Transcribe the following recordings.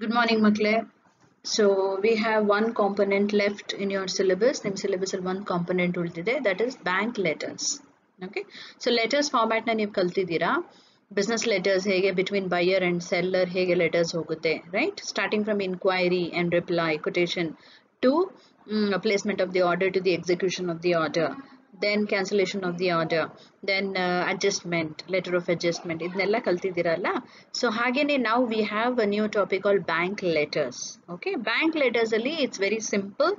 Good morning, Makle. So we have one component left in your syllabus. ನಿಮ್ಮ syllabus ಅಲ್ಲಿ one component ಉಳಿದಿದೆ that is bank letters. Okay. So letters format ನ ನೀವು ಕಲ್ತಿದ್ದೀರಾ business letters ಹೇಗೆ between buyer and seller ಹೇಗೆ letters ಹೋಗುತ್ತೆ right starting from inquiry and reply quotation to placement of the order to the execution of the order Then cancellation of the order then adjustment letter of adjustment ಇದನ್ನೆಲ್ಲ ಕಲ್ತಿದ್ದೀರಲ್ಲ? So ಹಾಗೇನೆ ನಾವು we have a new topic all bank letters okay bank letters ಅಲ್ಲಿ it's very simple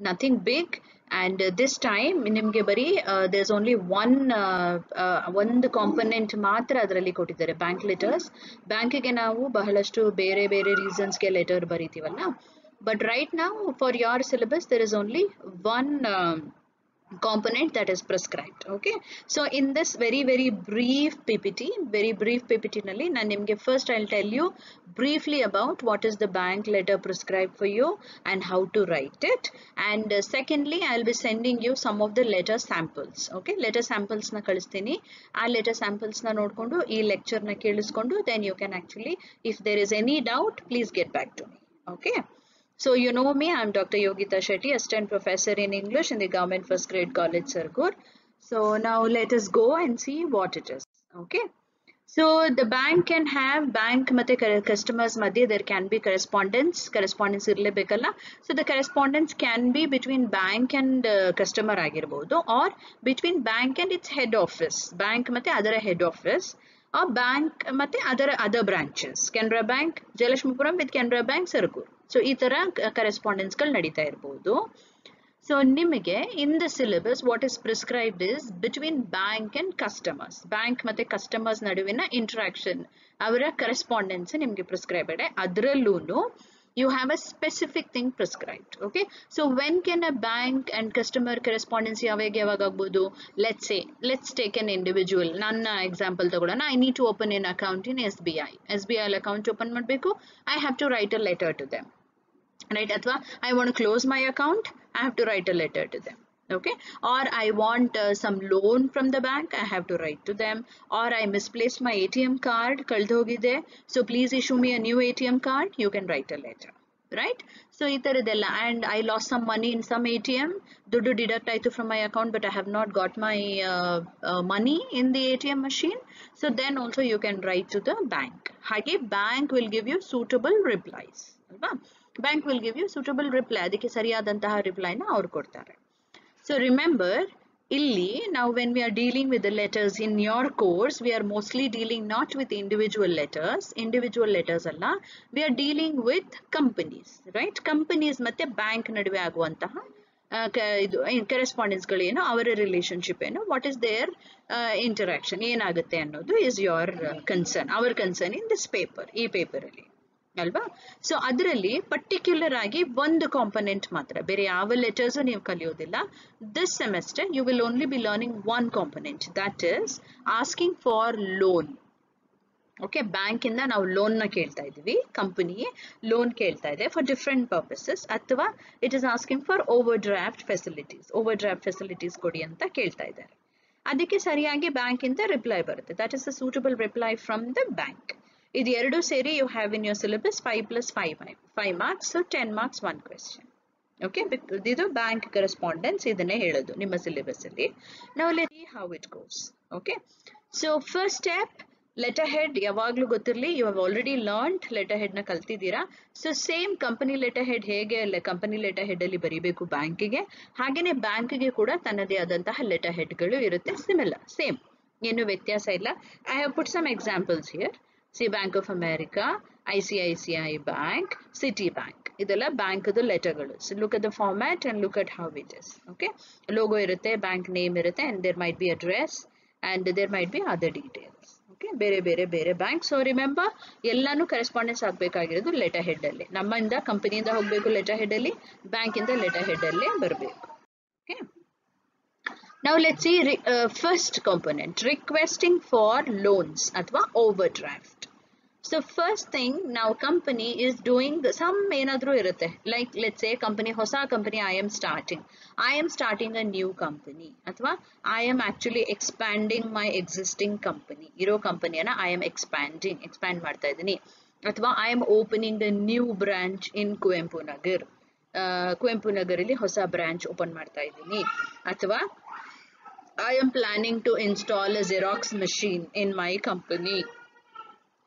nothing big and this time ನಿಮಗೆ ಬರೀ there's only one ಒಂದು component ಮಾತ್ರ ಅದರಲ್ಲಿ ಕೊಟ್ಟಿದ್ದಾರೆ ಬ್ಯಾಂಕ್ ಲೆಟರ್ಸ್ ಬ್ಯಾಂಕಿಗೆ ನಾವು ಬಹಳಷ್ಟು ಬೇರೆ ಬೇರೆ ರೀಸನ್ಸ್ಗೆ ಲೆಟರ್ ಬರೀತೀವಲ್ಲ? ಬಟ್ ರೈಟ್ ನಾವು for your syllabus there is only one component that is prescribed okay so in this very very brief ppt very brief ppt nalli nan nimge first i'll tell you briefly about what is the bank letter prescribed for you and how to write it and uh, secondly i'll be sending you some of the letter samples okay letter samples na ಕಳಿಸ್ತೀನಿ ಆ letter samples ನ ನೋಡ್ಕೊಂಡು ಈ lecture ನ ಕೇಳಿಸ್ಕೊಂಡು then you can actually if there is any doubt please get back to me okay So you know me, I'm Dr. Yogita Shetty, Assistant Professor in English in the Government First Grade College Sarkur. So now let us go and see what it is. Okay. So the bank can have bank customers madhya there can be correspondence correspondence irlebekalla so the correspondence can be between bank and uh, customer agirabodu or between bank and its head office bank mate other head office or bank mate other other branches Canara Bank Jalalashmipuram with Canara Bank Sarkur so ಈ ತರ ಕರೆಸ್ಪಾಂಡೆನ್ಸ್ಗಳು ನಡೀತಾ ಇರ್ಬೋದು. So ನಿಮಗೆ in the syllabus what is prescribed is between bank and customers bank ಮತ್ತೆ customers ನಡುವಿನ interaction ಅವರ correspondence ನಿಮಗೆ ಪ್ರಿಸ್ಕ್ರೈಬ್ ಇದೆ. ಅದರಲ್ಲೂ you have a specific thing prescribed okay so when can a bank and customer correspondence ಯಾವಾಗ ಯಾವಾಗ ಆಗ್ಬೋದು? Let's say, let's take an individual. ನನ್ನ ಎಕ್ಸಾಂಪಲ್ ತಗೊಳ್ಳೋಣ. I need to open an account in S B I S B I account open ಮಾಡಬೇಕು. I have to write a letter to them right ಅಥವಾ I want close my account I have to write a letter to them okay or i want uh, some loan from the bank i have to write to them or i misplaced my atm card kaldhogide so please issue me a new atm card you can write a letter right so ಈ ತರದೆಲ್ಲ and i lost some money in some atm ದುಡ್ಡು deduct ಆಯ್ತು from my account but i have not got my uh, uh, money in the atm machine so then also you can write to the bank ಹಾಗೆ bank will give you suitable replies ಅಲ್ವಾ bank will give you suitable reply ಅದಕ್ಕೆ ಸರಿಯಾದಂತಹ ರಿಪ್ಲೈನ ಅವ್ರು ಕೊಡ್ತಾರೆ. So remember ಇಲ್ಲಿ ನಾವು when we are dealing with letters in your course we are mostly dealing not with individual letters individual letters ಅಲ್ಲ we are dealing with companies right companies ಮತ್ತೆ bank ನಡುವೆ ಆಗುವಂತಹ ಇದು ಕೆರೆಸ್ಪಾಂಡೆನ್ಸ್ಗಳೇನು ಅವರ ರಿಲೇಶನ್ಶಿಪ್ ಏನು ವಾಟ್ ಇಸ್ ದೇರ್ ಇಂಟರಾಕ್ಷನ್ ಏನಾಗುತ್ತೆ ಅನ್ನೋದು is your concern our concern in this paper ಈ ಪೇಪರಲ್ಲಿ ಅಲ್ವಾ? ಸೊ ಅದರಲ್ಲಿ ಪರ್ಟಿಕ್ಯುಲರ್ ಆಗಿ ಒಂದು ಕಾಂಪೊನೆಂಟ್ ಮಾತ್ರ. ಬೇರೆ ಯಾವ ಲೆಟರ್ಸು ನೀವು ಕಲಿಯೋದಿಲ್ಲ. This semester you will only be learning one component that is asking for loan okay ಬ್ಯಾಂಕಿಂದ ನಾವು ಲೋನ್ನ ಕೇಳ್ತಾ ಇದ್ದೀವಿ. ಕಂಪನಿ ಲೋನ್ ಕೇಳ್ತಾ ಇದೆ ಫಾರ್ ಡಿಫ್ರೆಂಟ್ ಪರ್ಪಸಸ್ ಅಥವಾ it is asking for overdraft facilities overdraft facilities ಕೊಡಿ ಅಂತ ಕೇಳ್ತಾ ಇದ್ದಾರೆ. ಅದಕ್ಕೆ ಸರಿಯಾಗಿ ಬ್ಯಾಂಕಿಂದ ರಿಪ್ಲೈ ಬರುತ್ತೆ. That is a suitable reply from the bank ಇದು ಎರಡು ಸೇರಿ you have in your syllabus five plus five five marks ten marks one question okay ಇದು ಬ್ಯಾಂಕ್ ಕರೆಸ್ಪಾಂಡೆನ್ಸ್ ಇದನ್ನೇ ಹೇಳೋದು, ನಿಮ್ಮ ಸಿಲೆಬಸ್ ಅಲ್ಲಿ. ನಾವು let how it goes okay so first step letter head ಯಾವಾಗಲೂ ಗೊತ್ತಿರಲಿ you have already learn letter ಹೆಡ್ನ ಕಲ್ತಿದ್ದೀರಾ? So same company letter head ಹೇಗೆ ಕಂಪನಿ ಲೆಟರ್ ಹೆಡ್ ಅಲ್ಲಿ ಬರೀಬೇಕು ಬ್ಯಾಂಕಿಗೆ ಹಾಗೇನೆ ಬ್ಯಾಂಕ್ಗೆ ಕೂಡ ತನ್ನದೇ ಆದಂತಹ ಲೆಟರ್ ಹೆಡ್ಗಳು ಇರುತ್ತೆ ಸಿಮಿಲರ್ ಸೇಮ್ ಏನು ವ್ಯತ್ಯಾಸ ಇಲ್ಲ. I have put some examples here see Bank of America, I C I C I bank Citibank ಇದೆಲ್ಲ ಬ್ಯಾಂಕ್ದು ಲೆಟರ್ಗಳು. So look at the format and look at how it is okay logo ಇರುತ್ತೆ, bank name ಇರುತ್ತೆ and there might be address and there might be other details okay ಬೇರೆ ಬೇರೆ ಬೇರೆ bank. So remember ಎಲ್ಲಾನು correspondence ಆಗಬೇಕಾಗಿರೋದು letter head ಅಲ್ಲಿ. ನಮ್ಮಿಂದ ಕಂಪನಿಯಿಂದ ಹೋಗಬೇಕು ಲೆಟರ್ ಹೆಡ್ ಅಲ್ಲಿ, ಬ್ಯಾಂಕಿಂದ ಲೆಟರ್ ಹೆಡ್ ಅಲ್ಲಿ ಬರಬೇಕು. ಓಕೆ ನಾವು let see first component requesting for loans ಅಥವಾ ಅಥವಾ overdraft. So first thing now company is doing some ಏನಾದರೂ ಇರುತ್ತೆ like let's say company ಹೊಸ company I am starting I am starting a new company ಅಥವಾ I am actually expanding my existing company ಇರೋ ಕಂಪನಿಯನ್ನ I am expanding expand ಮಾಡ್ತಾ ಇದ್ದೀನಿ ಅಥವಾ I am opening the new branch in Kuvempu Nagar Kuvempu ನಗರಲ್ಲಿ ಹೊಸ branch open ಮಾಡ್ತಾ ಇದ್ದೀನಿ ಅಥವಾ I am planning to install a xerox machine in my company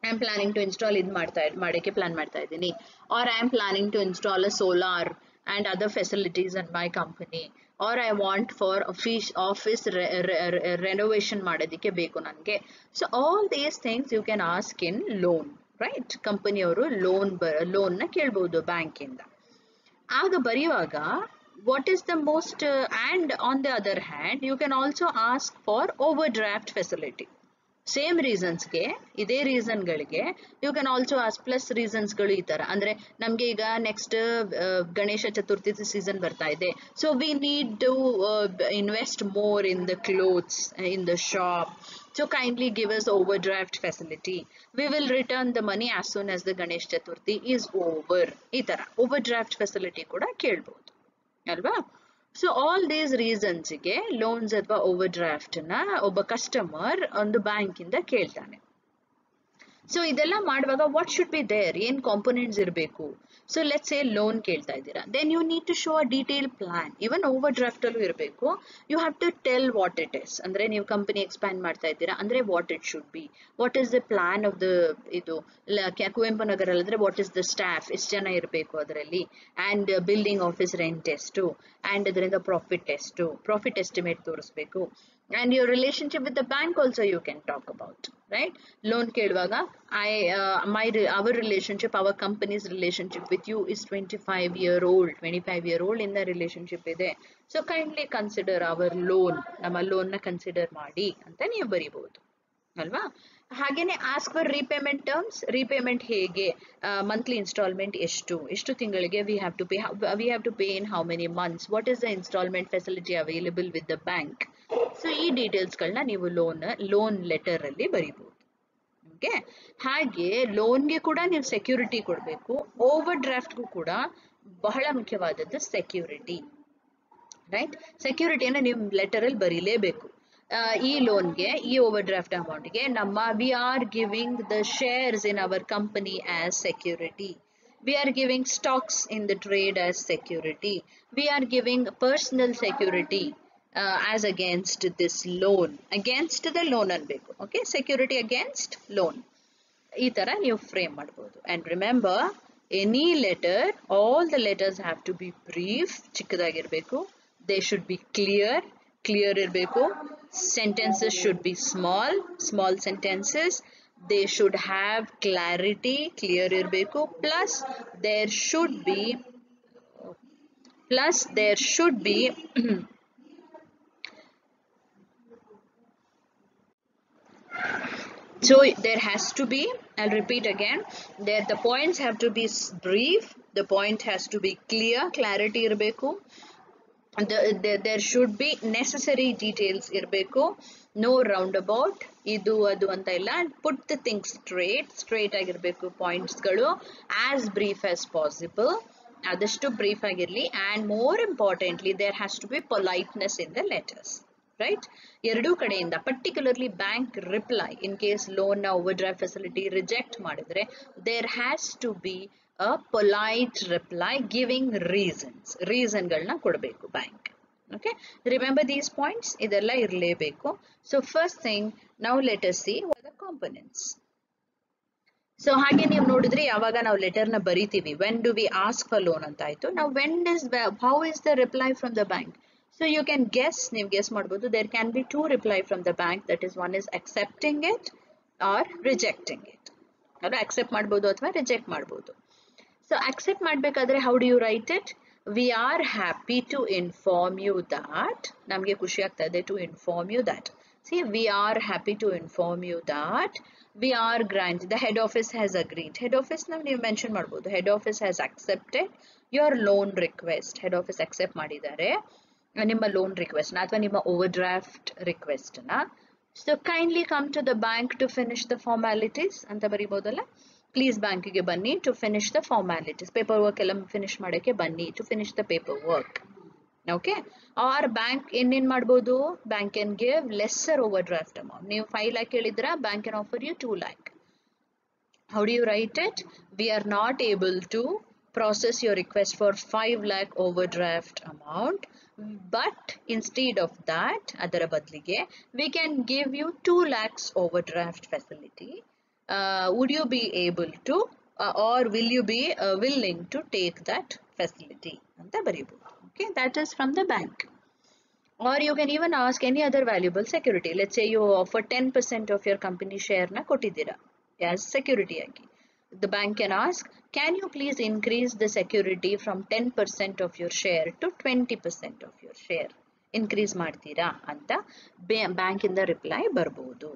I am planning to install ಇದು ಮಾಡ್ತಾ ಮಾಡೋಕ್ಕೆ ಪ್ಲಾನ್ ಮಾಡ್ತಾ ಇದ್ದೀನಿ. Or I am planning to install a solar and other facilities and my company or I want for office office renovation ಮಾಡೋದಕ್ಕೆ ಬೇಕು ನನಗೆ. So all these things you can ask in loan right ಕಂಪನಿಯವರು loan ಬ ಲೋನ್ನ ಕೇಳ್ಬೋದು ಬ್ಯಾಂಕಿಂದ. ಆಗ ಬರೆಯುವಾಗ what is the most and on the other hand you can also ask for overdraft facility same ರೀಸನ್ಸ್ಗೆ ಇದೇ ರೀಸನ್ಗಳಿಗೆ you can also as plus ರೀಸನ್ಸ್ಗಳು ಈ ಥರ ಅಂದರೆ ನಮಗೆ ಈಗ ನೆಕ್ಸ್ಟ್ ಗಣೇಶ ಚತುರ್ಥಿ ಸೀಸನ್ ಬರ್ತಾ ಇದೆ. So we need to invest more in the clothes in the shop so kindly give us overdraft facility we will return the money as soon as the Ganesh Chaturthi is over ಈ ಥರ overdraft facility ಕೂಡ ಕೇಳ್ಬೋದು. ಅಲ್ವಾ? So all these ರೀಸನ್ಸ್ಗೆ loans ಅಥವಾ over ಡ್ರಾಫ್ಟ್ನ ಒಬ್ಬ customer ಒಂದು ಬ್ಯಾಂಕಿಂದ ಕೇಳ್ತಾನೆ. ಸೊ ಇದೆಲ್ಲ ಮಾಡುವಾಗ ವಾಟ್ ಶುಡ್ ಬಿ ದೇರ್ ಏನು ಕಾಂಪೊನೆಂಟ್ಸ್ ಇರಬೇಕು? ಸೊ ಲೆಟ್ಸ್ ಎ ಲೋನ್ ಕೇಳ್ತಾ ಇದ್ದೀರಾ. Then you need to show a detail plan even over ಡ್ರಾಫ್ಟಲ್ಲೂ ಇರಬೇಕು. You have to tell what it is ಅಂದರೆ ನೀವು ಕಂಪನಿ ಎಕ್ಸ್ಪ್ಯಾಂಡ್ ಮಾಡ್ತಾ ಇದ್ದೀರಾ, ಅಂದರೆ what it should be what is the plan of the ಇದು ಕುವೆಂಪು ನಗರ ಅಲ್ಲದ್ರೆ ವಾಟ್ ಇಸ್ ದ ಸ್ಟಾಫ್ ಎಷ್ಟು ಜನ ಇರಬೇಕು ಅದರಲ್ಲಿ? ಆ್ಯಂಡ್ ಬಿಲ್ಡಿಂಗ್ ಆಫೀಸ್ ರೆಂಟ್ ಎಷ್ಟು? ಆ್ಯಂಡ್ ಅದರಿಂದ ಪ್ರಾಫಿಟ್ ಎಷ್ಟು? ಪ್ರಾಫಿಟ್ ಎಸ್ಟಿಮೇಟ್ ತೋರಿಸ್ಬೇಕು. And your relationship with the bank also you can talk about right loan ಕೇಳುವಾಗ i uh, my our relationship our company's relationship with you is 25 year old 25 year old in the relationship ಇದೆ so kindly consider our loan ನಮ್ಮ loan ನ consider ಮಾಡಿ ಅಂತ ನೀವು ಬರೀಬಹುದು ಅಲ್ವಾ? ಹಾಗೇನೆ ask for repayment terms repayment ಹೇಗೆ? ಮಂತ್ಲಿ ಇನ್ಸ್ಟಾಲ್ಮೆಂಟ್ ಎಷ್ಟು? ಎಷ್ಟು ತಿಂಗಳಿಗೆ we have to pay we have to pay in how many months what is the instalment facility available with the bank so ಈ ಡೀಟೇಲ್ಸ್ಗಳನ್ನ ನೀವು ಲೋನ್ ಲೋನ್ ಲೆಟರ್ ಅಲ್ಲಿ ಬರೀಬಹುದು okay ಹಾಗೆ ಲೋನ್ಗೆ ಕೂಡ ನೀವು ಸೆಕ್ಯೂರಿಟಿ ಕೊಡಬೇಕು. ಓವರ್ ಡ್ರಾಫ್ಟ್ಗೂ ಕೂಡ ಬಹಳ ಮುಖ್ಯವಾದದ್ದು ಸೆಕ್ಯೂರಿಟಿ ರೈಟ್ ಸೆಕ್ಯೂರಿಟಿಯನ್ನು ನೀವು ಲೆಟರಲ್ಲಿ ಬರೀಲೇಬೇಕು. ಈ ಲೋನ್ಗೆ ಈ ಓವರ್ ಡ್ರಾಫ್ಟ್ ಅಮೌಂಟ್ಗೆ ನಮ್ಮ we are giving the shares in our company as security we are giving stocks in the trade as security we are giving personal security uh, as against this loan against the loan ಅನ್ಬೇಕು okay security against loan ಈ ತರ ನೀವು frame ಮಾಡ್ಬೋದು and remember any letter all the letters have to be brief ಚಿಕ್ಕದಾಗಿರ್ಬೇಕು they should be clear clear ಇರಬೇಕು sentences should be small small sentences. They should have clarity clear irbeku. Plus there should be plus there should be so there has to be i'll repeat again. There the points have to be brief. The point has to be clear clarity irbeku. The, should be necessary details ಇರಬೇಕು. No round about ಇದು ಅದು ಅಂತ ಇಲ್ಲ. Put the thing straight straight ಆಗಿರಬೇಕು ಪಾಯಿಂಟ್ಸ್ಗಳು as brief as possible ಆದಷ್ಟು brief ಆಗಿರಲಿ. And more importantly there has to be politeness in the letters right ಎರಡೂ ಕಡೆಯಿಂದ particularly bank reply in case ಲೋನ್ನ overdraft facility reject ಮಾಡಿದ್ರೆ there has to be a polite reply giving reasons ರೀಸನ್ಗಳನ್ನ ಕೊಡಬೇಕು bank okay remember these points ಇದೆಲ್ಲ ಇರಲೇಬೇಕು so first thing ನಾವು letter see the components so ಹಾಗೆ ನೀವು ನೋಡಿದ್ರೆ ಯಾವಾಗ ನಾವು ಲೆಟರ್ನ ಬರಿತೀವಿ when do we ask for loan ಅಂತ ಆಯ್ತು ನಾವು when is how is the reply from the bank so you can guess ನೀವು ಗೆಸ್ ಮಾಡ್ಬೋದು there can be two reply from the bank that is one is accepting it or rejecting it ಅದು accept ಮಾಡ್ಬೋದು ಅಥವಾ reject ಮಾಡ್ಬೋದು so accept ಮಾಡಬೇಕಾದ್ರೆ how do you write it we are happy to inform you that ನಮಗೆ ಖುಷಿ ಆಗ್ತಾ ಇದೆ to inform you that see we are happy to inform you that we are grant the head office has agreed head ಆಫೀಸ್ನ ನೀವು mention ಮಾಡ್ಬೋದು. Head office has accepted your loan request head office accept ಮಾಡಿದ್ದಾರೆ. ನಿಮ್ಮ loan ರಿಕ್ವೆಸ್ಟ್ನ ಅಥವಾ ನಿಮ್ಮ overdraft ರಿಕ್ವೆಸ್ಟ್ನ so kindly come to the bank to finish the formalities ಅಂತ ಬರಿಬೋದಲ್ಲ? Please ಬ್ಯಾಂಕಿಗೆ ಬನ್ನಿ to finish the formalities paperwork ಎಲ್ಲ ಫಿನಿಶ್ ಮಾಡೋಕ್ಕೆ ಬನ್ನಿ to finish the paperwork okay or bank ಇನ್ನೇನು ಮಾಡ್ಬೋದು? Bank can give lesser overdraft amount ನೀವು ಫೈವ್ ಲ್ಯಾಕ್ ಹೇಳಿದ್ರ? Bank can offer you two lakh how do you write it we are not able to process your request for 5 overdraft amount but instead of that, ಅದರ ಬದಲಿಗೆ, we can give you 2 overdraft facility. uh, would you be able to uh, or will you be uh, willing to take that facility ಅಂತ ಬರೀಬಹುದು okay that is from the bank or you can even ask any other valuable security let's say you offer 10% of your company share na ಕೊಟ್ಟಿದ್ದೀರಾ as security ಆಗಿ the bank can ask can you please increase the security from 10% of your share to 20% of your share increase ಮಾಡ್ತೀರಾ ಅಂತ bank ಇಂದ reply ಬರ್ಬೋದು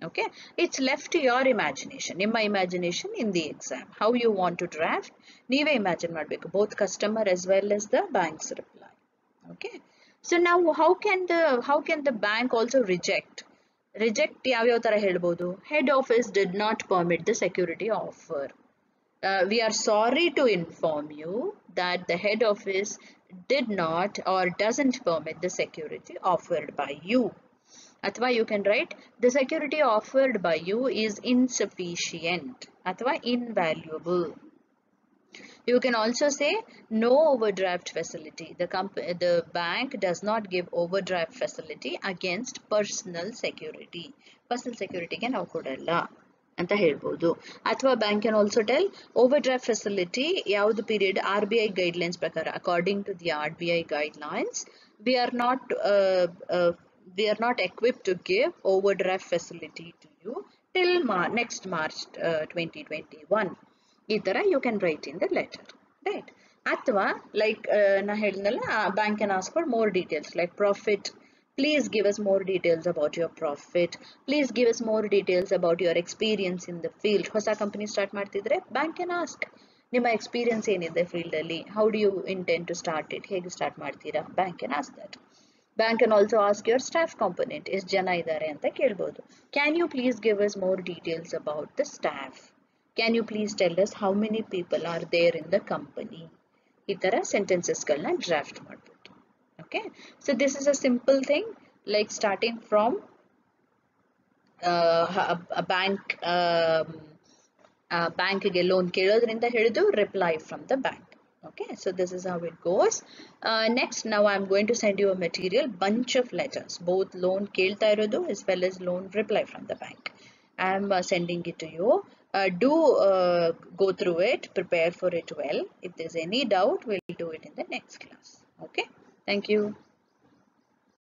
okay it's left to your imagination ನಿಮ್ಮ imagination in the exam how you want to draft ನೀವೇ imagine ಮಾಡಬೇಕು both customer as well as the bank's reply okay so now how can the how can the bank also reject reject ಯಾವ್ಯಾವ ತರ ಹೇಳ್ಬೋದು head office did not permit the security offer we are sorry to inform you that the head office did not or doesn't permit the security offered by you ಅಥವಾ you can write the security offered by you is insufficient ಅಥವಾ invaluable you can also say no overdraft facility the ಕಂಪ್ the bank does not give overdraft facility against personal security personal ಸೆಕ್ಯೂರಿಟಿಗೆ ನಾವು ಕೊಡಲ್ಲ ಅಂತ ಹೇಳ್ಬೋದು. ಅಥವಾ bank can also tell overdraft facility ಯಾವುದು period R B guidelines ಪ್ರಕಾರ. According to the R B guidelines we are not equip to give overdraft facility to you till ಮಾ next March twenty twenty one ಈ ತರ you can write in the letter right ಅಥವಾ like ನಾ ಹೇಳಿದ್ನಲ್ಲ bank can ask for more details like profit please give us more details about your profit. Please give us more details about your experience in the field. ಹೊಸ company start ಮಾಡ್ತಿದ್ರೆ bank can ask ನಿಮ್ಮ experience ಏನಿದೆ field ಅಲ್ಲಿ? How do you intent to start it ಹೇಗೆ start ಮಾಡ್ತೀರಾ? Bank can ask that bank can also ask your staff component ಎಷ್ಟು ಜನ ಇದ್ದಾರೆ ಅಂತ ಕೇಳ್ಬೋದು can you please give us more details about the staff can you please tell us how many people are there in the company ಈ ಥರ ಸೆಂಟೆನ್ಸಸ್ಗಳನ್ನ draft ಮಾಡ್ಬೋದು okay? So this is a simple thing like starting from uh, a, a bank um, uh, ಬ್ಯಾಂಕ್ಗೆ loan ಕೇಳೋದ್ರಿಂದ ಹಿಡಿದು reply from the bank okay so this is how it goes. Uh, next now i'm going to send you a material bunch of letters both loan keltairodu as well as loan reply from the bank. I'm uh, sending it to you. Uh, do uh, go through it prepare for it well. If there's any doubt we'll do it in the next class. Okay thank you.